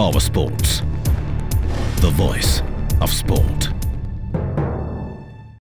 Power Sports. The voice of sport.